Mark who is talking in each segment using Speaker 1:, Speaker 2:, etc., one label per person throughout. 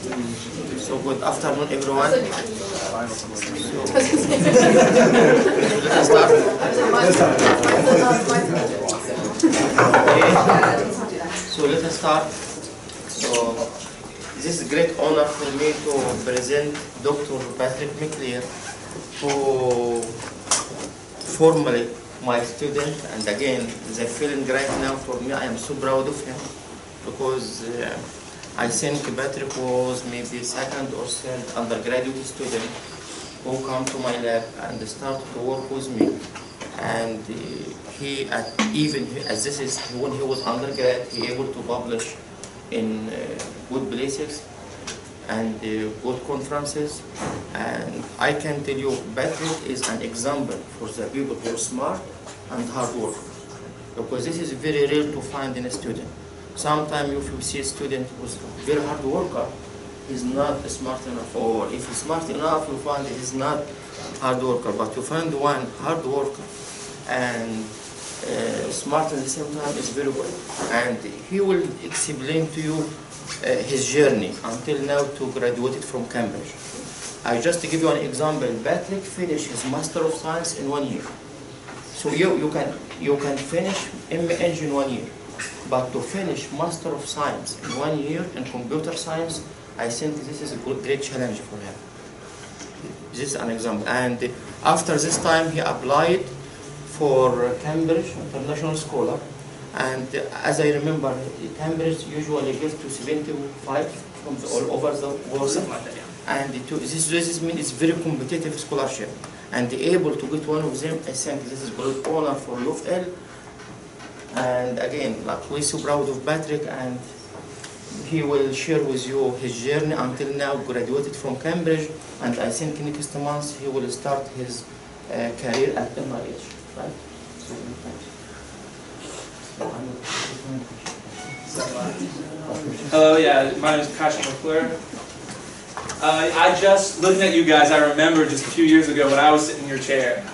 Speaker 1: So good afternoon, everyone. So, let us start. So this is a great honor for me to present Dr. Patrick McClure, who formally my student, and again, the feeling right now for me, I am so proud of him because uh, I think Patrick was maybe second or third undergraduate student who come to my lab and start to work with me. And uh, he, at, even as this is when he was undergrad, he able to publish in uh, good places and uh, good conferences. And I can tell you, Patrick is an example for the people who are smart and hard work. Because this is very rare to find in a student. Sometimes if you see a student who's very hard worker, he's not smart enough. Or if he's smart enough, you find he's not hard worker. But you find one hard worker and uh, smart at the same time is very good. And he will explain to you uh, his journey until now to graduated from Cambridge. I just to give you an example, Patrick finished his Master of Science in one year. So you, you can you can finish Eng in one year, but to finish Master of Science in one year in computer science, I think this is a great challenge for him. This is an example. And after this time, he applied for Cambridge International Scholar. And as I remember, Cambridge usually gives to 75 from the, all over the world. And to, this, this means it's very competitive scholarship. And able to get one of them, I think this is great honor for U of L. And again, like we're so proud of Patrick and he will share with you his journey until now graduated from Cambridge and I think next month he will start his uh, career at NIH, right?
Speaker 2: Hello, yeah, my name is Kasha McClure. Uh, I just, looking at you guys, I remember just a few years ago when I was sitting in your chair.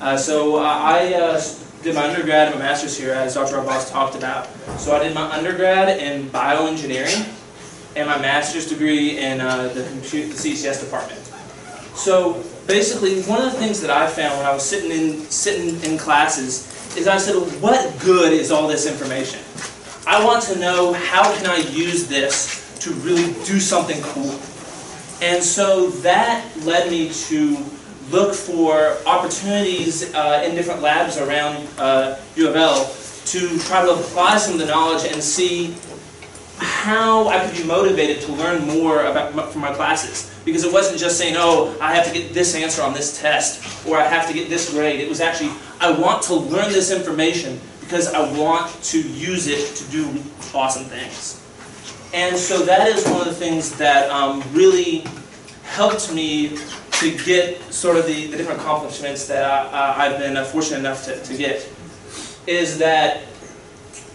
Speaker 2: Uh, so I uh, did my undergrad and my master's here, as Dr. El-Baz talked about. So I did my undergrad in bioengineering and my master's degree in uh, the, compute, the CCS department. So basically, one of the things that I found when I was sitting in, sitting in classes is I said, what good is all this information? I want to know how can I use this to really do something cool. And so that led me to look for opportunities uh, in different labs around uh, U of L to try to apply some of the knowledge and see how I could be motivated to learn more about from my classes. Because it wasn't just saying, oh, I have to get this answer on this test, or I have to get this grade. It was actually, I want to learn this information because I want to use it to do awesome things. And so that is one of the things that um, really helped me to get sort of the, the different accomplishments that I, I've been uh, fortunate enough to, to get. Is that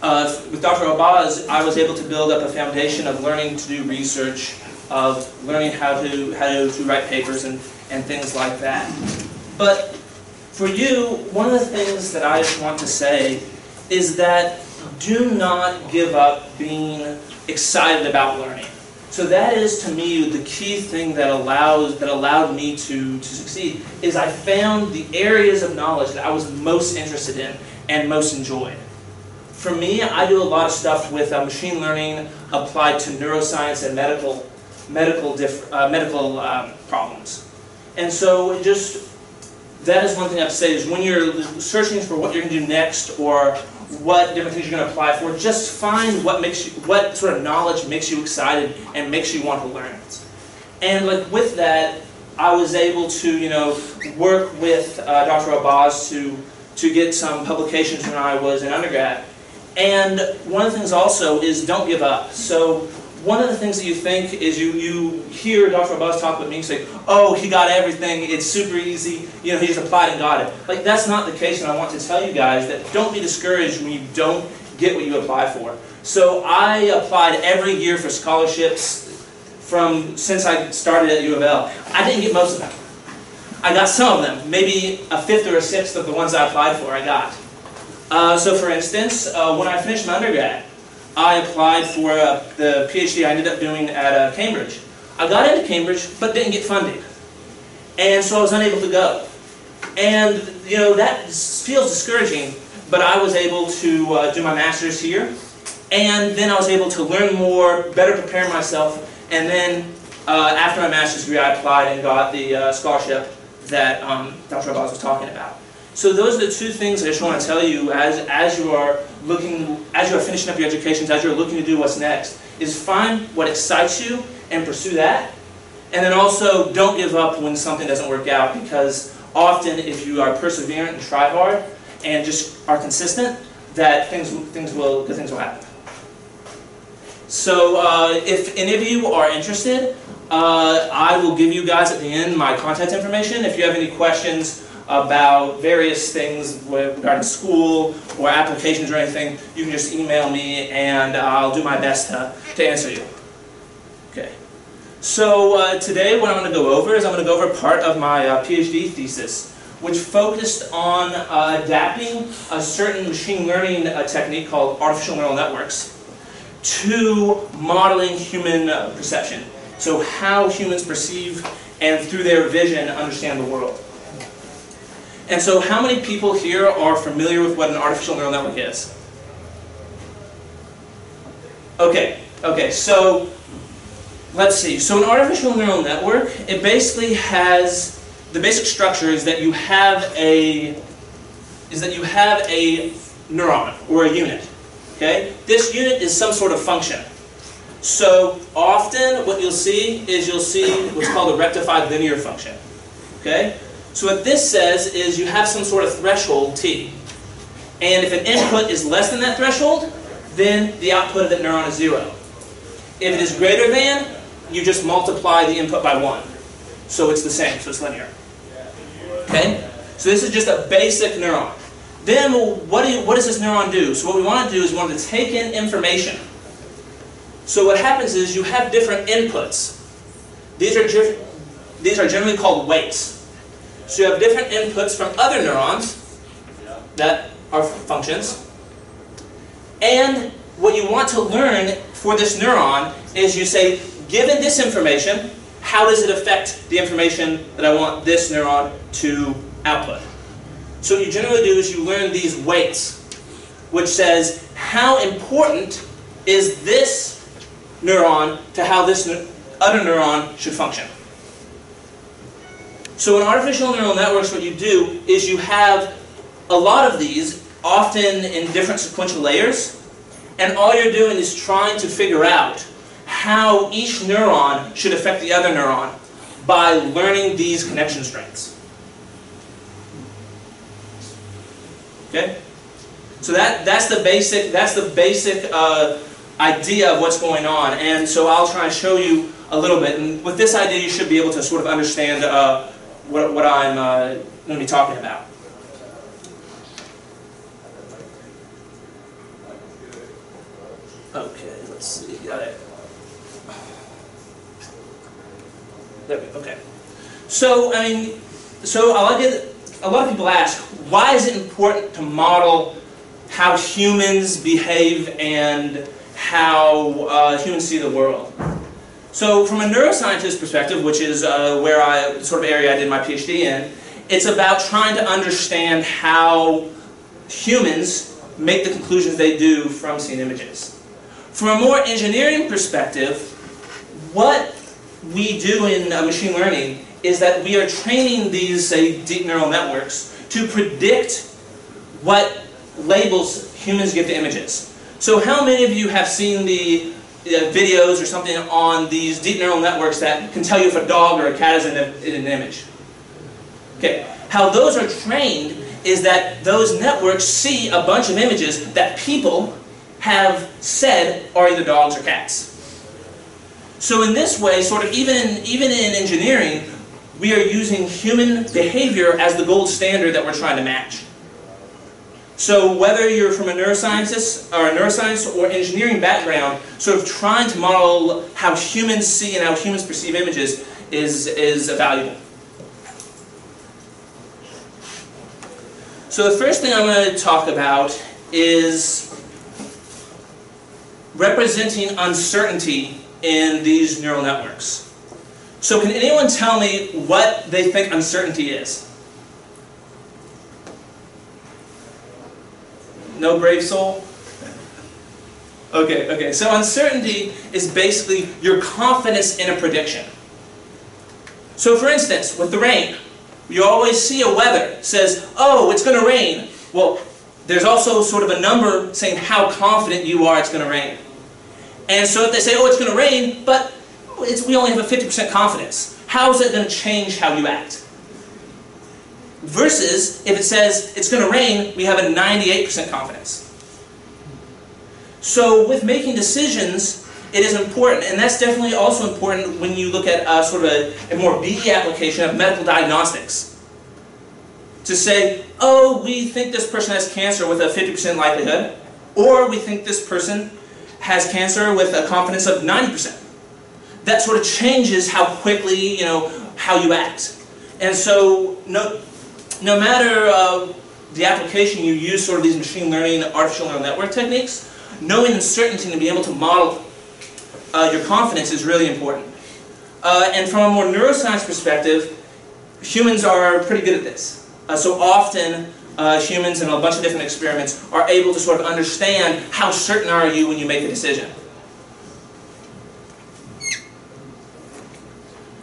Speaker 2: uh, with Dr. El-Baz, I was able to build up a foundation of learning to do research, of learning how to how to, to write papers and, and things like that. But for you, one of the things that I just want to say is that do not give up being excited about learning. So that is to me the key thing that allows that allowed me to, to succeed is I found the areas of knowledge that I was most interested in and most enjoyed. For me, I do a lot of stuff with uh, machine learning applied to neuroscience and medical medical uh, medical um, problems. And so just that is one thing I have to say is when you're searching for what you're going to do next or what different things you're going to apply for, just find what makes you, what sort of knowledge makes you excited and makes you want to learn it. And like with that, I was able to, you know, work with uh, Dr. El-Baz to to get some publications when I was an undergrad. And one of the things also is don't give up. So one of the things that you think is you, you hear Dr. El-Baz talk with me and say, oh, he got everything, it's super easy, you know, he just applied and got it. Like, that's not the case, and I want to tell you guys that don't be discouraged when you don't get what you apply for. So I applied every year for scholarships from since I started at U of L. I didn't get most of them. I got some of them, maybe a fifth or a sixth of the ones I applied for, I got. Uh, so for instance, uh, when I finished my undergrad, I applied for uh, the PhD I ended up doing at uh, Cambridge. I got into Cambridge, but didn't get funding. And so I was unable to go. And, you know, that feels discouraging, but I was able to uh, do my master's here. And then I was able to learn more, better prepare myself, and then uh, after my master's degree, I applied and got the uh, scholarship that um, Dr. El-Baz was talking about. So those are the two things I just want to tell you as, as you are looking, as you are finishing up your educations, as you're looking to do what's next, is find what excites you and pursue that. And then also don't give up when something doesn't work out because often if you are perseverant and try hard and just are consistent, that things, things will, good things will happen. So uh, if any of you are interested, uh, I will give you guys at the end my contact information. If you have any questions about various things regarding school or applications or anything, you can just email me and I'll do my best to, to answer you. Okay. So uh, today what I'm going to go over is I'm going to go over part of my uh, PhD thesis, which focused on uh, adapting a certain machine learning uh, technique called artificial neural networks to modeling human uh, perception. So how humans perceive and through their vision understand the world. And so how many people here are familiar with what an artificial neural network is? Okay, okay, so let's see. So an artificial neural network, it basically has, the basic structure is that you have a, is that you have a neuron, or a unit. Okay? This unit is some sort of function. So often what you'll see is you'll see what's called a rectified linear function. Okay? So what this says is you have some sort of threshold t. And if an input is less than that threshold, then the output of that neuron is zero. If it is greater than, you just multiply the input by one. So it's the same, so it's linear. Okay? So this is just a basic neuron. Then what, do you, what does this neuron do? So what we want to do is we want to take in information. So what happens is you have different inputs. These are, these are generally called weights. So you have different inputs from other neurons that are functions. And what you want to learn for this neuron is you say, given this information, how does it affect the information that I want this neuron to output? So what you generally do is you learn these weights, which says how important is this neuron to how this other neuron should function. So in artificial neural networks, what you do is you have a lot of these, often in different sequential layers, and all you're doing is trying to figure out how each neuron should affect the other neuron by learning these connection strengths. Okay? So that, that's the basic, that's the basic uh, idea of what's going on. And so I'll try and show you a little bit. And with this idea, you should be able to sort of understand uh, what, what I'm uh, going to be talking about. Okay, let's see. Got it. There we go. Okay. So, I mean, so I get a lot of people ask, why is it important to model how humans behave and how uh, humans see the world? So from a neuroscientist perspective, which is uh, where I, sort of area I did my PhD in, it's about trying to understand how humans make the conclusions they do from seeing images. From a more engineering perspective, what we do in uh, machine learning is that we are training these, say, deep neural networks to predict what labels humans give to images. So how many of you have seen the Uh, videos or something on these deep neural networks that can tell you if a dog or a cat is in, a, in an image. Okay, how those are trained is that those networks see a bunch of images that people have said are either dogs or cats. So in this way, sort of even in, even in engineering, we are using human behavior as the gold standard that we're trying to match. So whether you're from a neuroscientist or a neuroscience or engineering background, sort of trying to model how humans see and how humans perceive images is, is valuable. So the first thing I'm going to talk about is representing uncertainty in these neural networks. So can anyone tell me what they think uncertainty is? No brave soul? Okay, okay. So uncertainty is basically your confidence in a prediction. So for instance, with the rain, you always see a weather says, oh, it's going to rain. Well, there's also sort of a number saying how confident you are it's going to rain. And so if they say, oh, it's going to rain, but we only have a 50% confidence, how is it going to change how you act? Versus, if it says it's going to rain, we have a 98% confidence. So with making decisions, it is important, and that's definitely also important when you look at sort of a, a more BE application of medical diagnostics. To say, oh, we think this person has cancer with a 50% likelihood, or we think this person has cancer with a confidence of 90%. That sort of changes how quickly, you know, how you act. And so, no, no matter uh, the application you use sort of these machine learning, artificial neural network techniques, knowing uncertainty and being able to model uh, your confidence is really important. Uh, and from a more neuroscience perspective, humans are pretty good at this. Uh, so often, uh, humans in a bunch of different experiments are able to sort of understand how certain are you when you make a decision.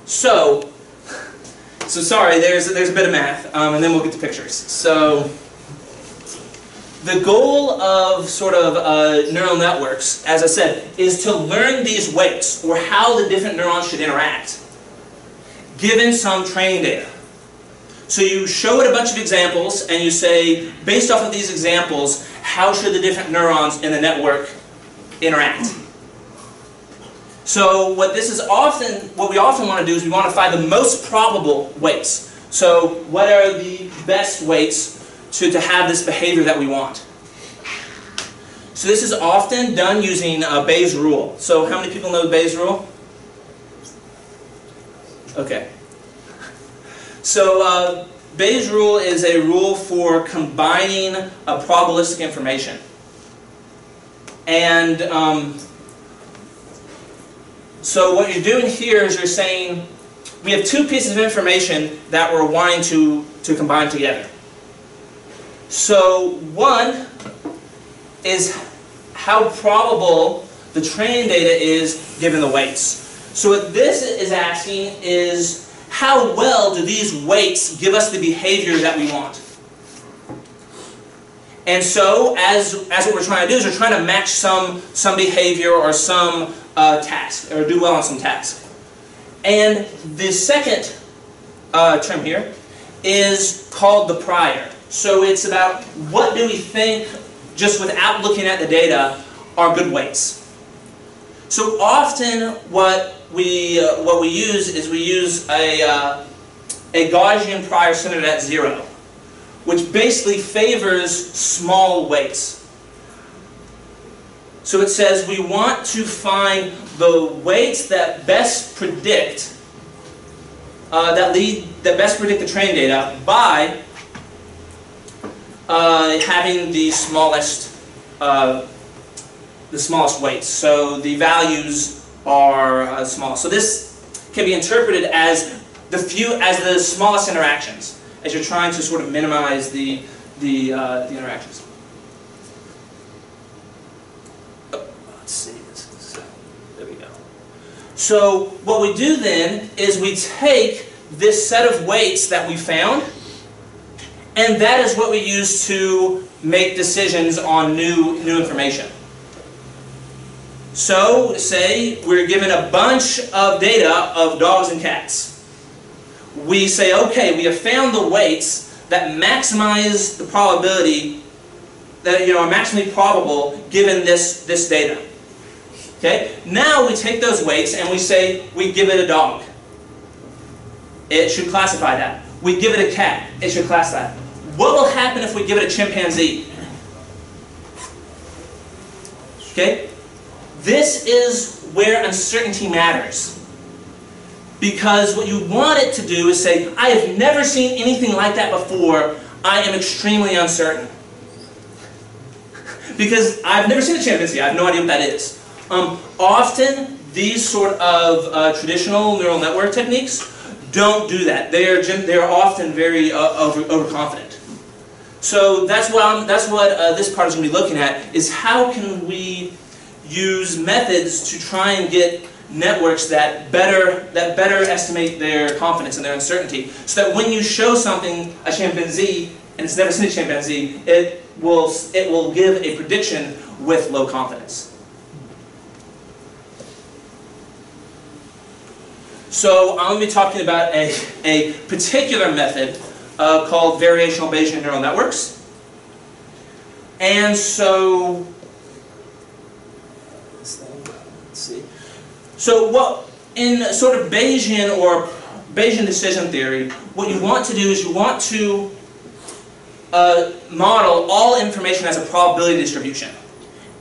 Speaker 2: So, so sorry, there's, there's a bit of math, um, and then we'll get to pictures. So, the goal of sort of uh, neural networks, as I said, is to learn these weights, or how the different neurons should interact, given some training data. So you show it a bunch of examples, and you say, based off of these examples, how should the different neurons in the network interact? So what this is often, what we often want to do is we want to find the most probable weights. So what are the best weights to, to have this behavior that we want. So this is often done using uh, Bayes' rule. So how many people know Bayes' rule? Okay. So uh, Bayes' rule is a rule for combining probabilistic information. And um, so what you're doing here is you're saying, we have two pieces of information that we're wanting to, to combine together. So one is how probable the training data is given the weights. So what this is asking is how well do these weights give us the behavior that we want? And so, as, as what we're trying to do is we're trying to match some, some behavior or some uh, task, or do well on some task. And the second uh, term here is called the prior. So it's about what do we think, just without looking at the data, are good weights. So often what we, uh, what we use is we use a, uh, a Gaussian prior centered at zero, which basically favors small weights. So it says we want to find the weights that best predict, uh, that lead, that best predict the train data by uh, having the smallest uh, the smallest weights. So the values are uh, small. So this can be interpreted as the few as the smallest interactions as you're trying to sort of minimize the the, uh, the interactions. Oh, let's see. Uh, there we go. So what we do then is we take this set of weights that we found and that is what we use to make decisions on new, new information. So, say we're given a bunch of data of dogs and cats. We say, okay, we have found the weights that maximize the probability, that you know, are maximally probable given this, this data. Okay? Now we take those weights and we say, we give it a dog. It should classify that. We give it a cat. It should classify that. What will happen if we give it a chimpanzee? Okay? This is where uncertainty matters. Because what you want it to do is say, I have never seen anything like that before. I am extremely uncertain. because I've never seen a chimpanzee. I have no idea what that is. Um, often, these sort of uh, traditional neural network techniques don't do that. They are, they are often very uh, over, overconfident. So that's what, I'm, that's what uh, this part is going to be looking at, is how can we use methods to try and get networks that better, that better estimate their confidence and their uncertainty, so that when you show something, a chimpanzee, and it's never seen a chimpanzee, it will, it will give a prediction with low confidence. So I'm going to be talking about a, a particular method uh, called variational Bayesian neural networks. And so, let's see. So what, in sort of Bayesian or Bayesian decision theory, what you want to do is you want to uh, model all information as a probability distribution.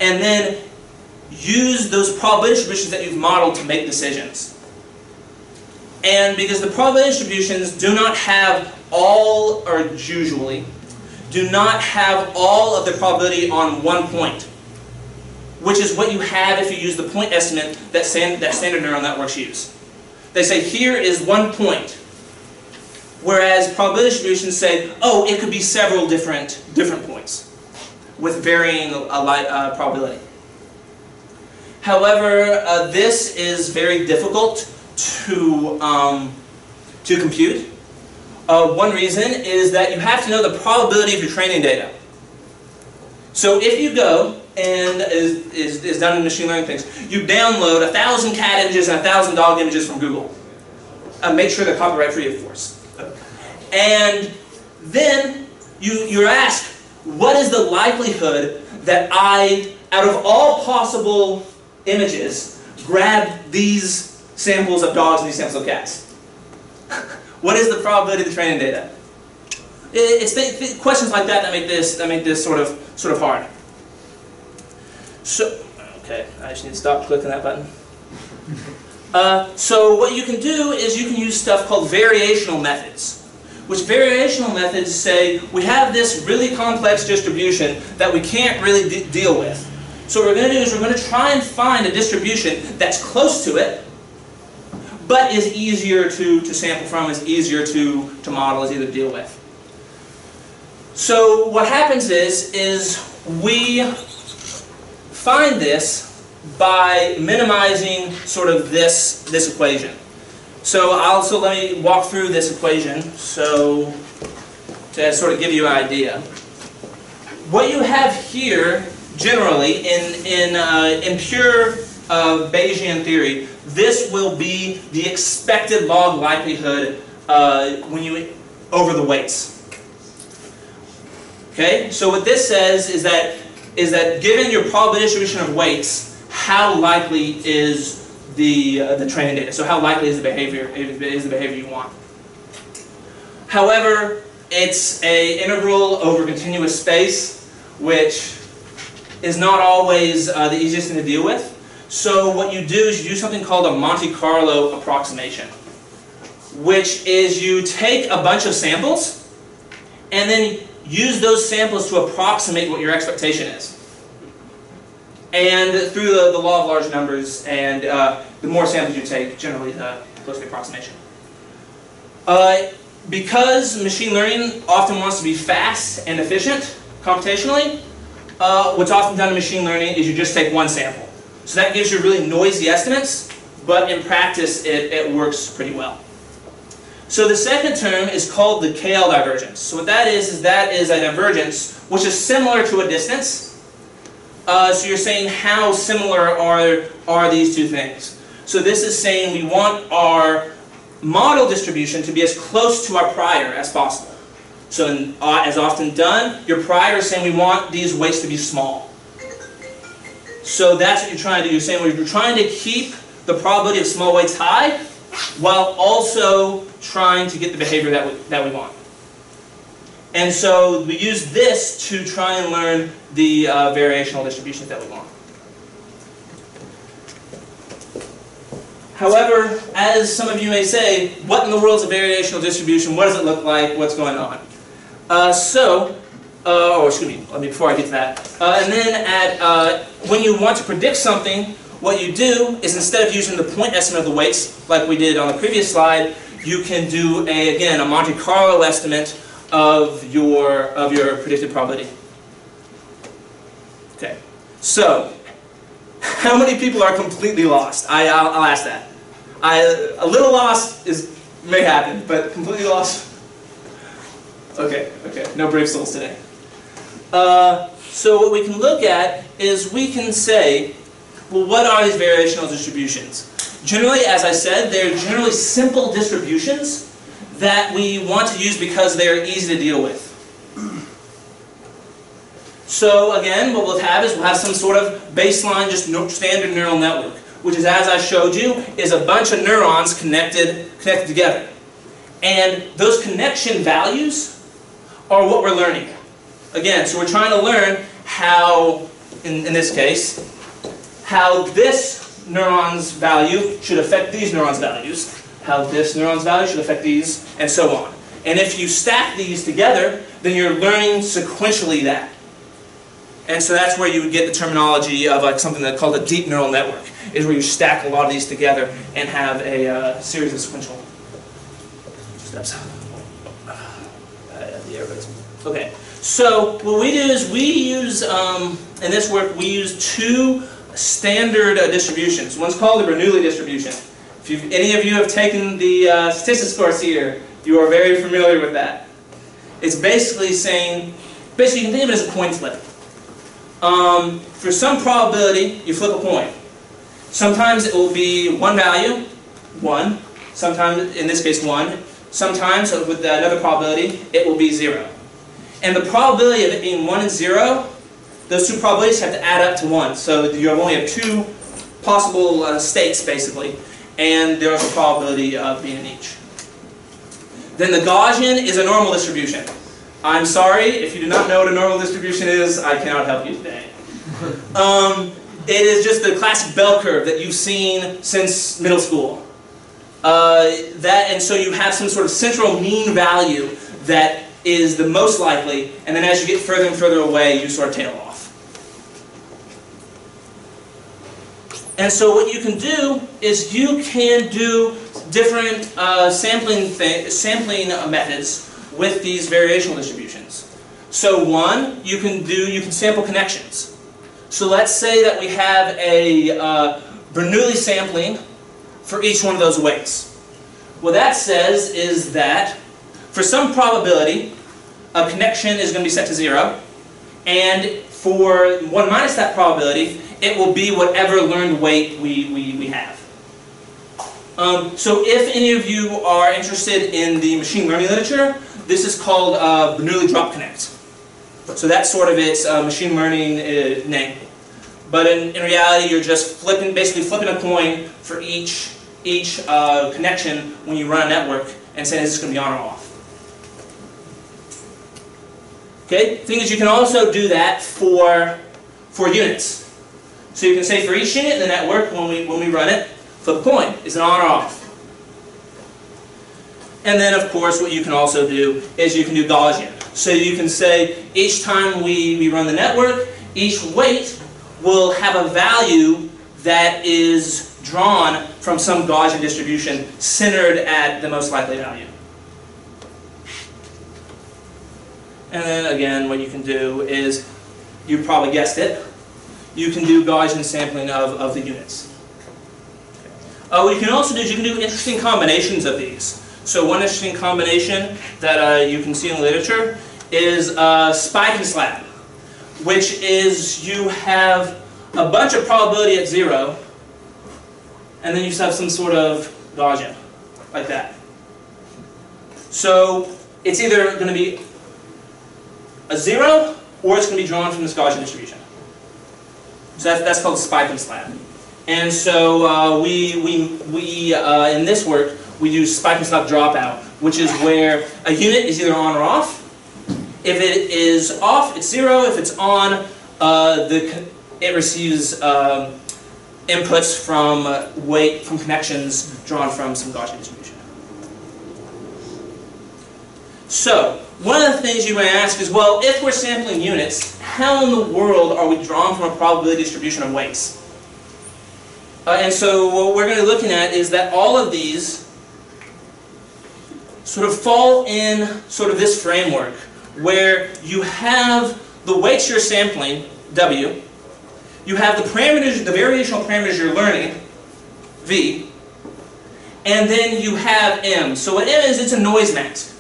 Speaker 2: And then use those probability distributions that you've modeled to make decisions. And because the probability distributions do not have all, or usually, do not have all of the probability on one point, which is what you have if you use the point estimate that, stand, that standard neural networks use. They say here is one point, whereas probability distributions say, oh, it could be several different, different points with varying uh, uh, probability. However, uh, this is very difficult to, um, to compute. Uh, one reason is that you have to know the probability of your training data. So if you go, and is, is, is done in machine learning things, you download a thousand cat images and a thousand dog images from Google. Uh, make sure they're copyright free, of course. And then you, you're asked, what is the likelihood that I, out of all possible images, grab these samples of dogs and these samples of cats? what is the probability of the training data? It's the, questions like that that make this that make this sort of sort of hard. So, okay, I just need to stop clicking that button. Uh, so what you can do is you can use stuff called variational methods. Which variational methods say, we have this really complex distribution that we can't really de deal with. So what we're going to do is we're going to try and find a distribution that's close to it, but is easier to, to sample from, is easier to, to model, is easier to deal with. So what happens is, is we find this by minimizing sort of this, this equation. So I'll, so let me walk through this equation so to sort of give you an idea. What you have here, generally, in, in, uh, in pure uh, Bayesian theory, this will be the expected log likelihood uh, when you over the weights. Okay, so what this says is that is that given your probability distribution of weights, how likely is the uh, the training data? So how likely is the behavior is the behavior you want? However, it's a integral over continuous space, which is not always uh, the easiest thing to deal with. So what you do is you do something called a Monte Carlo approximation, which is you take a bunch of samples and then use those samples to approximate what your expectation is. And through the, the law of large numbers, and uh, the more samples you take, generally the closer the approximation. Uh, because machine learning often wants to be fast and efficient computationally, uh, what's often done in machine learning is you just take one sample. So that gives you really noisy estimates, but in practice it, it works pretty well. So the second term is called the KL divergence. So what that is, is that is a divergence which is similar to a distance. Uh, so you're saying how similar are, are these two things. So this is saying we want our model distribution to be as close to our prior as possible. So in, uh, as often done, your prior is saying we want these weights to be small. So that's what you're trying to do. You're saying we're trying to keep the probability of small weights high while also trying to get the behavior that we, that we want. And so we use this to try and learn the uh, variational distributions that we want. However, as some of you may say, what in the world is a variational distribution? What does it look like? What's going on? Uh, so, uh, oh, excuse me, let me, before I get to that. Uh, and then at, uh, when you want to predict something, what you do is instead of using the point estimate of the weights, like we did on the previous slide, you can do, a, again, a Monte Carlo estimate of your, of your predicted probability. Okay, so, how many people are completely lost? I, I'll, I'll ask that. I, a little lost is may happen, but completely lost? Okay, okay, no brave souls today. Uh, so what we can look at is we can say, well, what are these variational distributions? Generally, as I said, they're generally simple distributions that we want to use because they're easy to deal with. So again, what we'll have is we'll have some sort of baseline, just standard neural network, which is, as I showed you, is a bunch of neurons connected, connected together. And those connection values are what we're learning. Again, so we're trying to learn how, in, in this case, how this neuron's value should affect these neurons' values, how this neuron's value should affect these, and so on. And if you stack these together, then you're learning sequentially that. And so that's where you would get the terminology of like something that's called a deep neural network, is where you stack a lot of these together and have a uh, series of sequential steps. Uh, okay, so what we do is we use, um, in this work, we use two standard uh, distributions. One's called the Bernoulli distribution. If any of you have taken the uh, statistics course here, you are very familiar with that. It's basically saying, basically you can think of it as a coin flip. Um, for some probability, you flip a coin. Sometimes it will be one value, 1. Sometimes, in this case, 1. Sometimes, with another probability, it will be 0. And the probability of it being 1 and 0, those two probabilities have to add up to 1. So you only have two possible uh, states, basically, and there's a probability of being in each. Then the Gaussian is a normal distribution. I'm sorry, if you do not know what a normal distribution is, I cannot help you today. Um, it is just the classic bell curve that you've seen since middle school. Uh, that, and so you have some sort of central mean value that is the most likely, and then as you get further and further away, you sort of tail off. And so what you can do is you can do different uh, sampling, sampling methods with these variational distributions. So one, you can do, you can sample connections. So let's say that we have a uh, Bernoulli sampling for each one of those weights. What that says is that for some probability, a connection is going to be set to zero, and for 1 minus that probability, it will be whatever learned weight we, we, we have. Um, so if any of you are interested in the machine learning literature, this is called uh, Bernoulli drop connect. So that's sort of its uh, machine learning uh, name. But in, in reality, you're just flipping, basically flipping a coin for each, each uh, connection when you run a network and saying is this going to be on or off. Okay, thing is you can also do that for, for units. So you can say for each unit in the network, when we, when we run it, flip a coin. Is it on or off? And then, of course, what you can also do is you can do Gaussian. So you can say each time we, we run the network, each weight will have a value that is drawn from some Gaussian distribution centered at the most likely value. And then again, what you can do is, you probably guessed it, you can do Gaussian sampling of, of the units. Uh, what you can also do is you can do interesting combinations of these. So one interesting combination that uh, you can see in the literature is uh, spike and slab, which is you have a bunch of probability at zero, and then you just have some sort of Gaussian, like that. So it's either going to be a zero, or it's going to be drawn from this Gaussian distribution. So that's, that's called spike and slab. And so uh, we, we, we uh, in this work, we use spike and slab dropout, which is where a unit is either on or off. If it is off, it's zero. If it's on, uh, the, it receives um, inputs from uh, weight, from connections drawn from some Gaussian distribution. So, one of the things you may ask is, well, if we're sampling units, how in the world are we drawn from a probability distribution of weights? Uh, and so what we're going to be looking at is that all of these sort of fall in sort of this framework where you have the weights you're sampling, W, you have the parameters, the variational parameters you're learning, V, and then you have M. So what M is, it's a noise mask.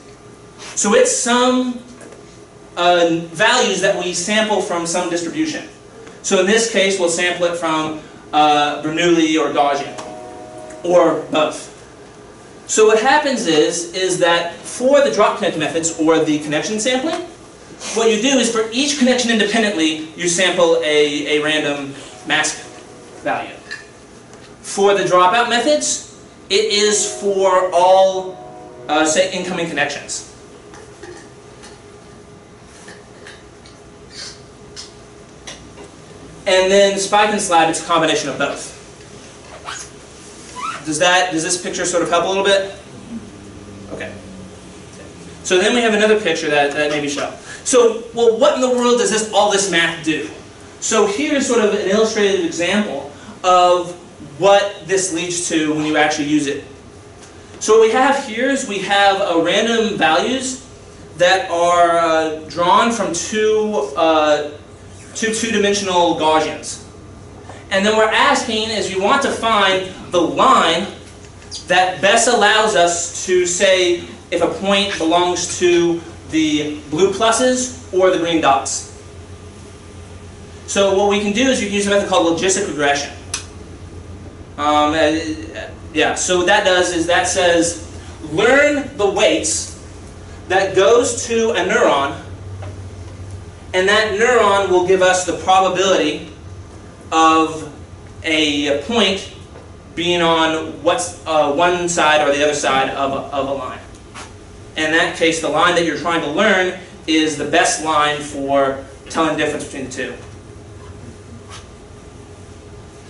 Speaker 2: So it's some uh, values that we sample from some distribution. So in this case, we'll sample it from uh, Bernoulli or Gaussian, or both. So what happens is, is that for the drop connect methods, or the connection sampling, what you do is for each connection independently, you sample a, a random mask value. For the dropout methods, it is for all, uh, say, incoming connections. And then spike and slab, it's a combination of both. Does that, does this picture sort of help a little bit? Okay. So then we have another picture that, that maybe show. So, well, what in the world does this all this math do? So here's sort of an illustrated example of what this leads to when you actually use it. So what we have here is we have uh, random values that are uh, drawn from two uh, two two-dimensional Gaussians. And then we're asking is we want to find the line that best allows us to say if a point belongs to the blue pluses or the green dots. So what we can do is you can use a method called logistic regression. Um, uh, yeah, so what that does is that says learn the weights that goes to a neuron and that neuron will give us the probability of a point being on what's uh, one side or the other side of a, of a line. In that case, the line that you're trying to learn is the best line for telling the difference between the two.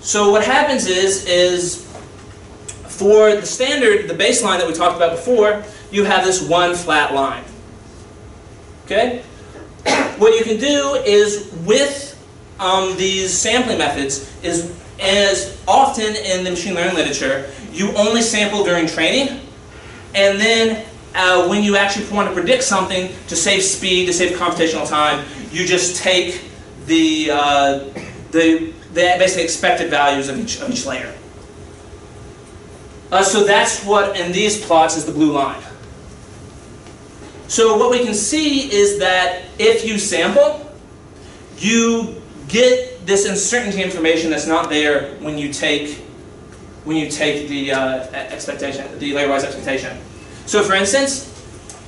Speaker 2: So what happens is, is for the standard, the baseline that we talked about before, you have this one flat line. Okay? What you can do is with um, these sampling methods is as often in the machine learning literature, you only sample during training, and then uh, when you actually want to predict something to save speed, to save computational time, you just take the, uh, the, the basically expected values of each, of each layer. Uh, so that's what in these plots is the blue line. So what we can see is that if you sample, you get this uncertainty information that's not there when you take when you take the uh, expectation, the layer-wise expectation. So for instance,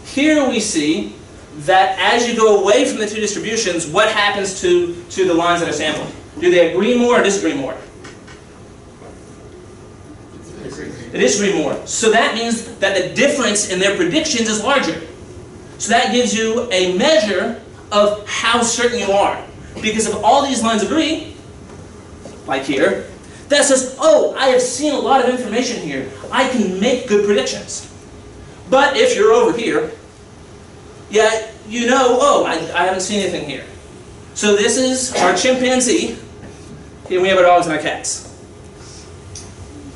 Speaker 2: here we see that as you go away from the two distributions, what happens to, to the lines that are sampled? Do they agree more or disagree more? They disagree more. So that means that the difference in their predictions is larger. So that gives you a measure of how certain you are. Because if all these lines agree, like here, that says, oh, I have seen a lot of information here. I can make good predictions. But if you're over here, yeah, you know, oh, I, I haven't seen anything here. So this is our chimpanzee. Here we have our dogs and our cats.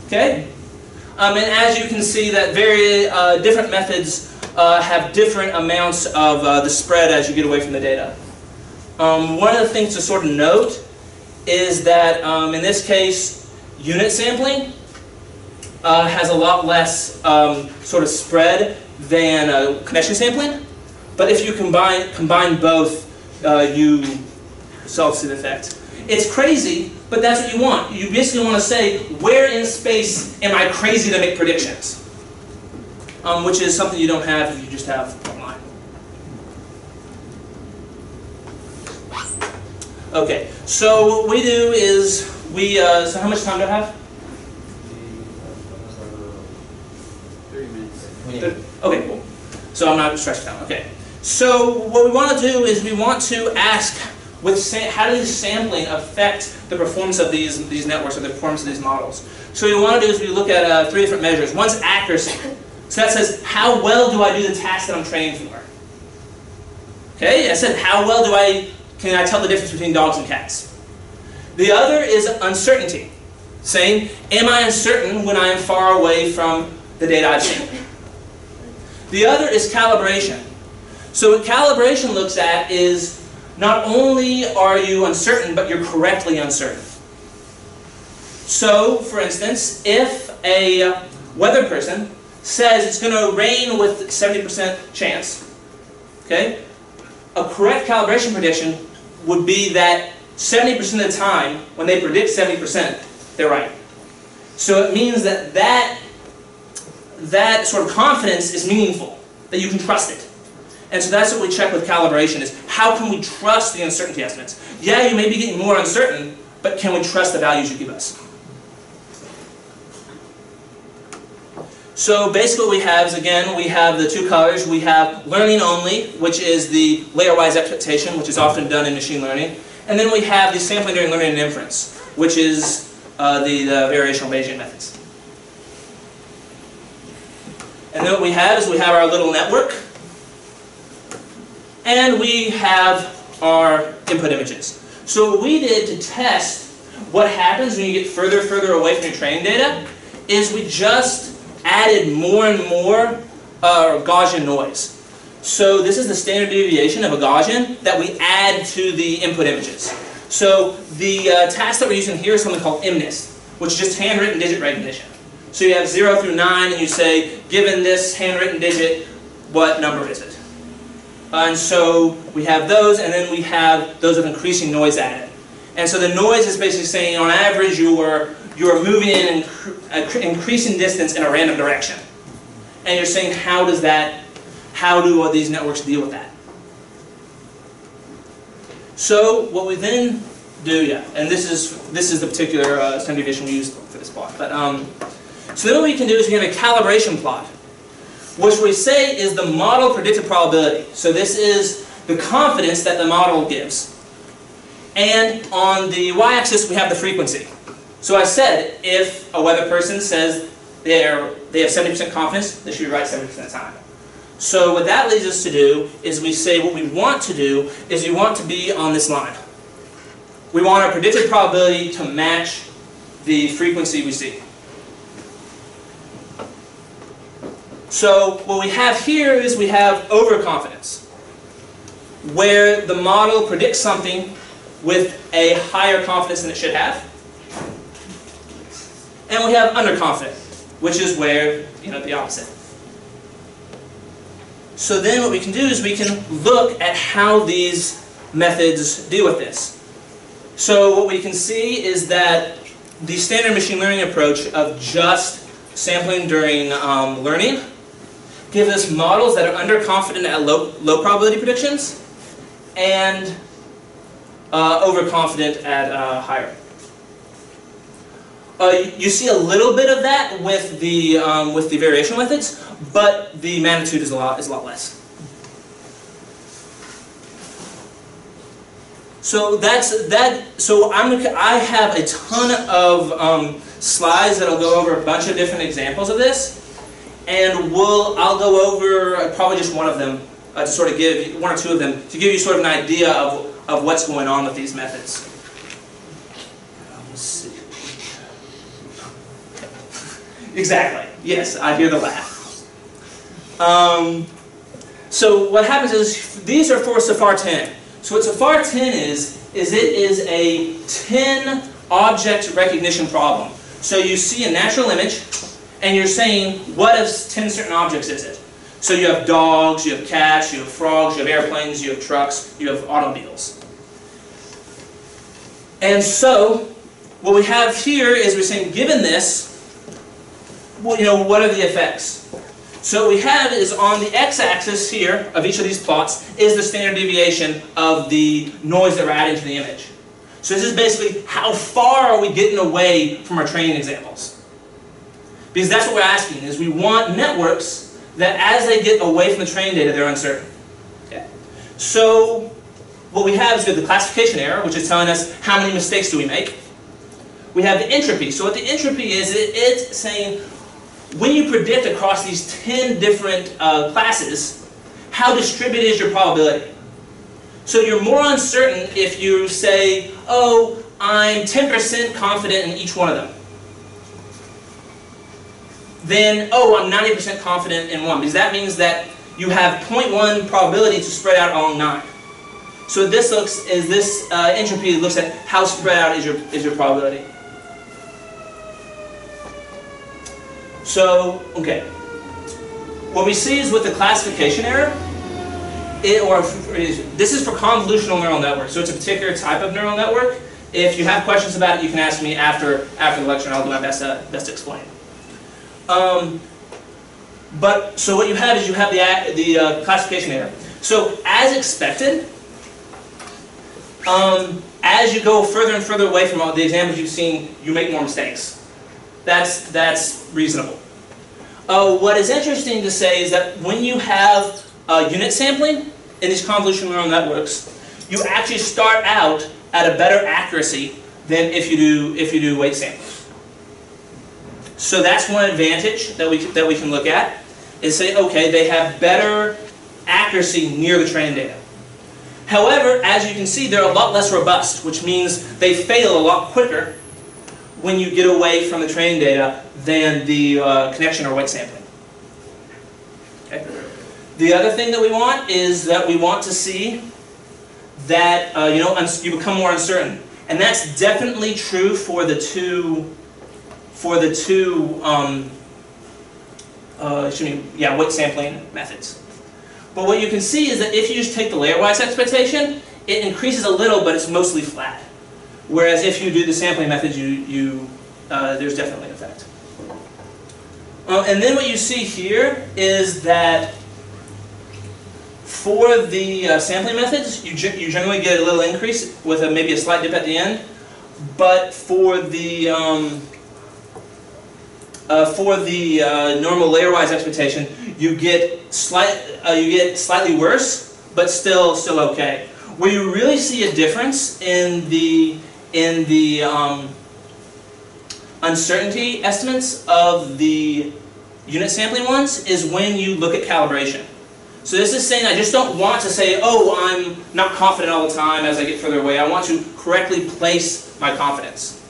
Speaker 2: Okay? Um, and as you can see that very uh, different methods uh, have different amounts of uh, the spread as you get away from the data. Um, one of the things to sort of note is that um, in this case, unit sampling uh, has a lot less um, sort of spread than uh, connection sampling. But if you combine, combine both, uh, you solve the effect. It's crazy, but that's what you want. You basically want to say, where in space am I crazy to make predictions? Um, which is something you don't have if you just have one line. Okay, so what we do is we, uh, so how much time do I have?
Speaker 3: Thirty minutes.
Speaker 2: Okay, cool. So I'm not stretched out. Okay. So what we want to do is we want to ask with how does sampling affect the performance of these these networks or the performance of these models? So what we want to do is we look at uh, three different measures. One's accuracy. So that says, how well do I do the task that I'm training for? Okay, I said, how well do I, can I tell the difference between dogs and cats? The other is uncertainty. saying, am I uncertain when I am far away from the data I've seen? The other is calibration. So what calibration looks at is not only are you uncertain, but you're correctly uncertain. So, for instance, if a weather person says it's going to rain with 70% chance, okay, a correct calibration prediction would be that 70% of the time, when they predict 70%, they're right. So it means that that, that sort of confidence is meaningful, that you can trust it. And so that's what we check with calibration is how can we trust the uncertainty estimates? Yeah, you may be getting more uncertain, but can we trust the values you give us? So basically what we have is, again, we have the two colors. We have learning only, which is the layer-wise expectation, which is often done in machine learning. And then we have the sampling during learning and inference, which is uh, the, the variational Bayesian methods. And then what we have is we have our little network, and we have our input images. So what we did to test what happens when you get further further away from your training data is we just added more and more uh, Gaussian noise. So this is the standard deviation of a Gaussian that we add to the input images. So the uh, task that we're using here is something called MNIST, which is just handwritten digit recognition. So you have 0 through 9 and you say, given this handwritten digit, what number is it? And so we have those, and then we have those with increasing noise added. And so the noise is basically saying, on average, you are you are moving in an increasing distance in a random direction. And you're saying, how does that, how do these networks deal with that? So what we then do, yeah, and this is this is the particular uh, standard deviation we use for this plot. But um, so then what we can do is we have a calibration plot, which we say is the model predicted probability. So this is the confidence that the model gives. And on the y-axis we have the frequency. So I said, if a weather person says they're, they have 70% confidence, they should be right 70% of the time. So what that leads us to do is we say what we want to do is we want to be on this line. We want our predicted probability to match the frequency we see. So what we have here is we have overconfidence, where the model predicts something with a higher confidence than it should have. And we have underconfident, which is where, you know, the opposite. So then what we can do is we can look at how these methods deal with this. So what we can see is that the standard machine learning approach of just sampling during um, learning gives us models that are underconfident at low, low probability predictions and uh, overconfident at uh, higher. Uh, you see a little bit of that with the um, with the variational methods, but the magnitude is a lot is a lot less. So that's that. So I'm I have a ton of um, slides that'll go over a bunch of different examples of this, and we'll I'll go over probably just one of them uh, to sort of give one or two of them to give you sort of an idea of of what's going on with these methods. Let's see. Exactly. Yes, I hear the laugh. Um, so what happens is these are for CIFAR 10. So what CIFAR 10 is, is it is a 10 object recognition problem. So you see a natural image, and you're saying, what of 10 certain objects is it? So you have dogs, you have cats, you have frogs, you have airplanes, you have trucks, you have automobiles. And so, what we have here is we're saying, given this, you know, what are the effects? So what we have is on the x-axis here of each of these plots is the standard deviation of the noise that we're adding to the image. So this is basically how far are we getting away from our training examples. Because that's what we're asking, is we want networks that as they get away from the training data, they're uncertain. Okay. So what we have is we have the classification error, which is telling us how many mistakes do we make. We have the entropy. So what the entropy is, it's saying when you predict across these 10 different uh, classes, how distributed is your probability? So you're more uncertain if you say, oh, I'm 10% confident in each one of them. then, oh, I'm 90% confident in 1, because that means that you have 0.1 probability to spread out along 9. So this looks, is this uh, entropy looks at how spread out is your, is your probability. So, okay. What we see is with the classification error, it, or this is for convolutional neural networks, so it's a particular type of neural network. If you have questions about it, you can ask me after after the lecture, and I'll do my best to, best to explain. Um, but so what you have is you have the the uh, classification error. So as expected, um, as you go further and further away from all the examples you've seen, you make more mistakes. That's that's reasonable. Uh, what is interesting to say is that when you have uh, unit sampling in these convolutional neural networks, you actually start out at a better accuracy than if you do if you do weight samples. So that's one advantage that we that we can look at is say okay they have better accuracy near the training data. However, as you can see, they're a lot less robust, which means they fail a lot quicker when you get away from the training data than the uh, connection or weight sampling. Okay. The other thing that we want is that we want to see that uh, you know you become more uncertain, and that's definitely true for the two for the two um, uh, excuse me, yeah weight sampling methods. But what you can see is that if you just take the layer-wise expectation, it increases a little, but it's mostly flat. Whereas if you do the sampling method, you, you uh, there's definitely an effect. Uh, and then what you see here is that for the uh, sampling methods, you, you generally get a little increase with a, maybe a slight dip at the end. But for the um, uh, for the uh, normal layer-wise expectation, you get slight uh, you get slightly worse, but still still okay. Where you really see a difference in the in the um, uncertainty estimates of the unit sampling ones is when you look at calibration. So this is saying I just don't want to say, oh, I'm not confident all the time as I get further away. I want to correctly place my confidence.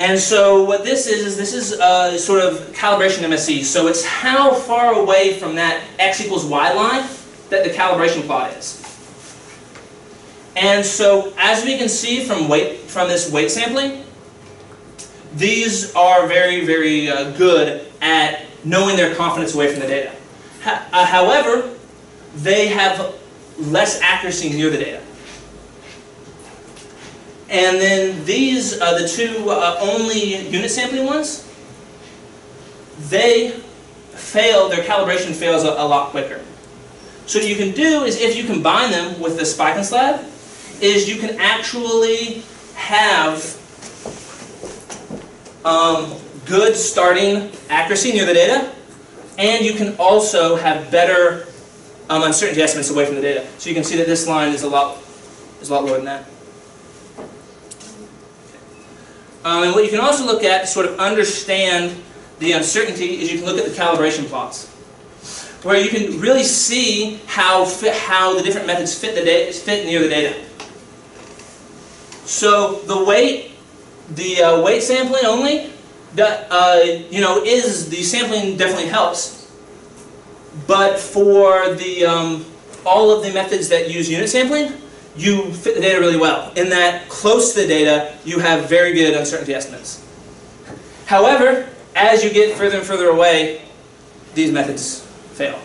Speaker 2: And so what this is, is this is a sort of calibration MSE. So it's how far away from that x equals y line that the calibration plot is. And so as we can see from weight from this weight sampling, these are very, very uh, good at knowing their confidence away from the data. Ha uh, however, they have less accuracy near the data. And then these are the two uh, only unit sampling ones. They fail, their calibration fails a, a, lot quicker. So what you can do is if you combine them with the spike and slab, is you can actually have um, good starting accuracy near the data, and you can also have better um, uncertainty estimates away from the data. So you can see that this line is a lot is a lot lower than that. Um, and what you can also look at to sort of understand the uncertainty is you can look at the calibration plots, where you can really see how fit, how the different methods fit the data fit near the data. So the weight, the uh, weight sampling only, that uh, you know is the sampling definitely helps, but for the um, all of the methods that use unit sampling, you fit the data really well. In that close to the data, you have very good uncertainty estimates. However, as you get further and further away, these methods fail.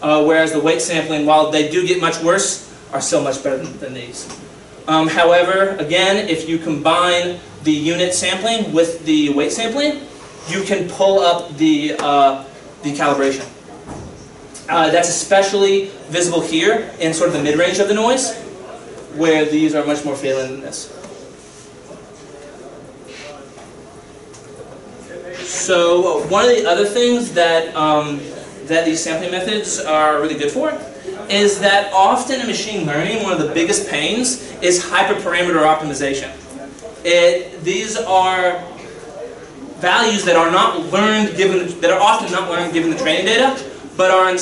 Speaker 2: Uh, whereas the weight sampling, while they do get much worse, are still much better than these. Um, however, again, if you combine the unit sampling with the weight sampling, you can pull up the, uh, the calibration. Uh, that's especially visible here in sort of the mid-range of the noise where these are much more failing than this. So one of the other things that, um, that these sampling methods are really good for is that often in machine learning, one of the biggest pains is hyperparameter optimization. It, these are values that are not learned given, that are often not learned given the training data, but are, in,